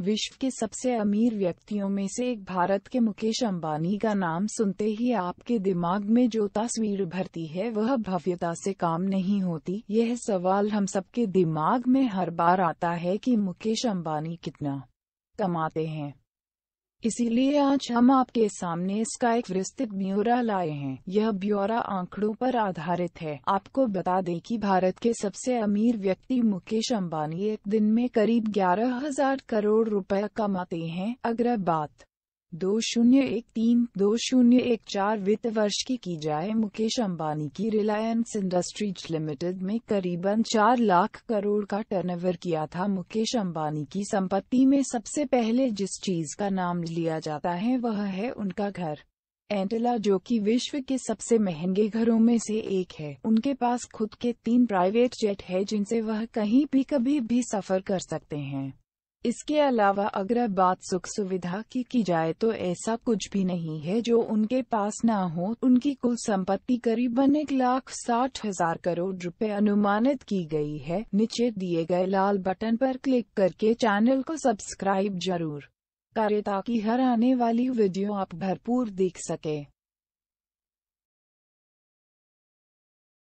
विश्व के सबसे अमीर व्यक्तियों में से एक भारत के मुकेश अंबानी का नाम सुनते ही आपके दिमाग में जो तस्वीर भरती है, वह भव्यता से काम नहीं होती। यह सवाल हम सबके दिमाग में हर बार आता है कि मुकेश अंबानी कितना कमाते हैं। इसीलिए आज हम आपके सामने इसका एक विस्तृत ब्यौरा लाए हैं। यह ब्यौरा आंकड़ों पर आधारित है। आपको बता दें कि भारत के सबसे अमीर व्यक्ति मुकेश अंबानी एक दिन में करीब ग्यारह हज़ार करोड़ रुपए कमाते हैं। अगर बात दो शून्य एक तीन, दो शून्य एक चार वित्त वर्ष की की जाए। मुकेश अंबानी की रिलायंस इंडस्ट्रीज़ लिमिटेड में करीबन चार लाख करोड़ का टर्नओवर किया था। मुकेश अंबानी की संपत्ति में सबसे पहले जिस चीज़ का नाम लिया जाता है, वह है उनका घर। एंटेला, जो कि विश्व के सबसे महँगे घरों में से एक है। उनके पास खुद के तीन प्राइवेट जेट है, जिनसे वह कहीं भी कभी भी सफ़र कर सकते हैं। इसके अलावा अगर बात सुख सुविधा की की जाए तो ऐसा कुछ भी नहीं है जो उनके पास ना हो। उनकी कुल संपत्ति करीबन एक लाख साठ हज़ार करोड़ रुपए अनुमानित की गई है। नीचे दिए गए लाल बटन पर क्लिक करके चैनल को सब्सक्राइब ज़रूर करें ताकि हर आने वाली वीडियो आप भरपूर देख सके।